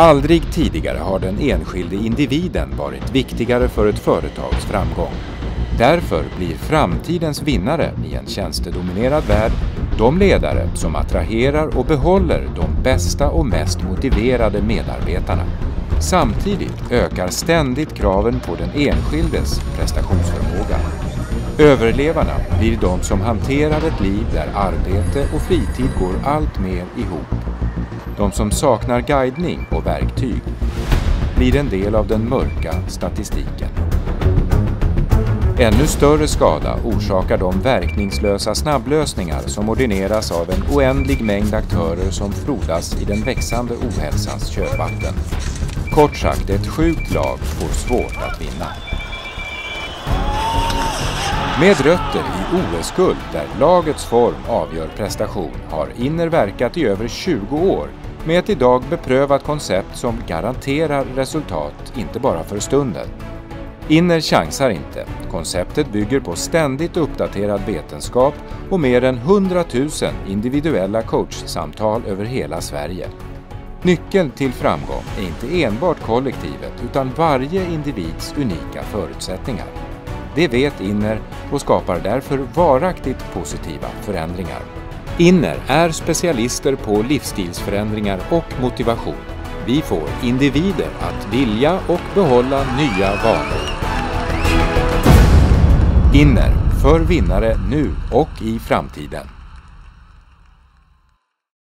Aldrig tidigare har den enskilde individen varit viktigare för ett företags framgång. Därför blir framtidens vinnare i en tjänstedominerad värld de ledare som attraherar och behåller de bästa och mest motiverade medarbetarna. Samtidigt ökar ständigt kraven på den enskildes prestationsförmåga. Överlevarna blir de som hanterar ett liv där arbete och fritid går allt mer ihop. De som saknar guidning och verktyg blir en del av den mörka statistiken. Ännu större skada orsakar de verkningslösa snabblösningar som ordineras av en oändlig mängd aktörer som frodas i den växande ohälsans kölvatten. Kort sagt, ett sjukt lag får svårt att vinna. Med rötter i OS-guld där lagets form avgör prestation har Inner verkat i över 20 år med ett idag beprövat koncept som garanterar resultat, inte bara för stunden. Inner chansar inte. Konceptet bygger på ständigt uppdaterad vetenskap och mer än 100 000 individuella coachsamtal över hela Sverige. Nyckeln till framgång är inte enbart kollektivet utan varje individs unika förutsättningar. Det vet Inner och skapar därför varaktigt positiva förändringar. Inner är specialister på livsstilsförändringar och motivation. Vi får individer att vilja och behålla nya vanor. Inner, för vinnare nu och i framtiden.